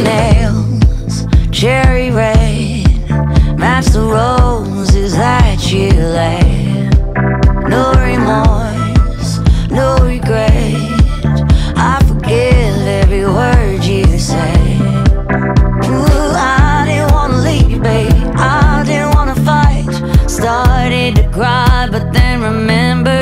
nails cherry red. Match the roses that you laid No remorse, no regret. I forgive every word you say Ooh, I didn't wanna leave, babe. I didn't wanna fight. Started to cry, but then remembered.